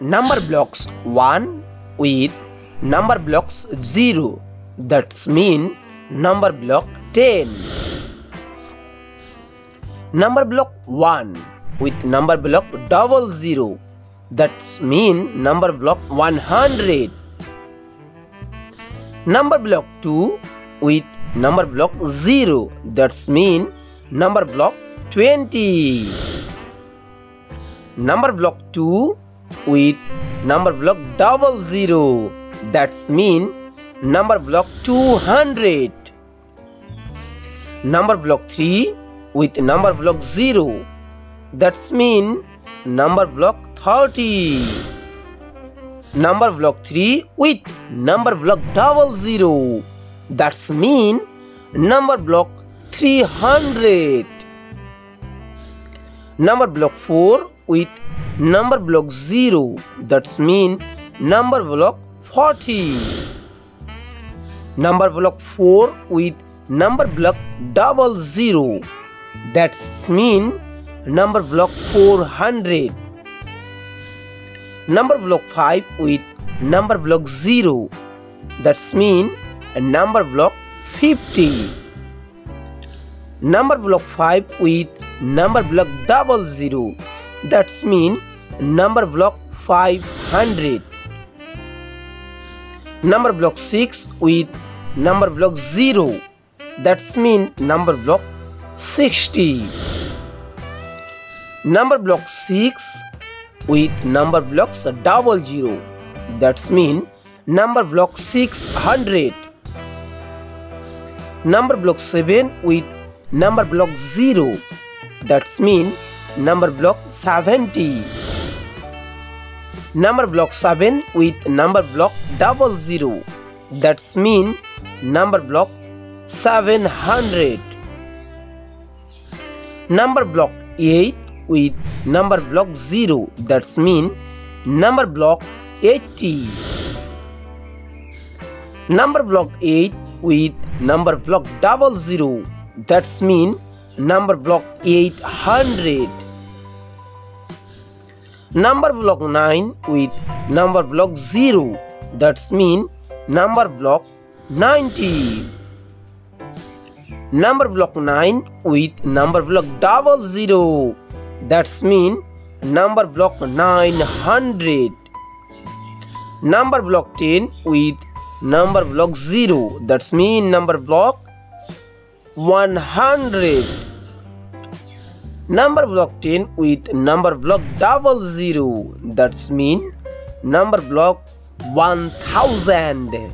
number blocks 1 with number blocks 0 that's mean number block 10 number block 1 with number block double zero. That's mean number block 100 number block 2 with number block 0 that's mean number block 20 number block 2 with number block double zero. That's mean number block 200 number block 3 with number block 0 that's mean number block 30 number block 3 with number block double zero. That's mean number block 300 number block 4 with number block 0 that's mean number block 40 number block 4 with number block double zero. That's mean number block 400 number block 5 with number block 0 that's mean number block 50 number block 5 with number block double zero. That's mean number block 500 number block 6 with number block 0 that's mean number block 60 number block 6 with number blocks double zero. That's mean number block 600 number block 7 with number block 0 that's mean number block 70 number block 7 with number block double zero. That's mean number block 700 number block 8 with number block 0 that's mean number block 80 number block 8 with number block double zero. That's mean number block 800 number block 9 with number block 0 that's mean number block 90 number block 9 with number block double zero. That's mean number block 900 number block 10 with number block 0 that's mean number block 100 number block 10 with number block double zero. That's mean number block 1000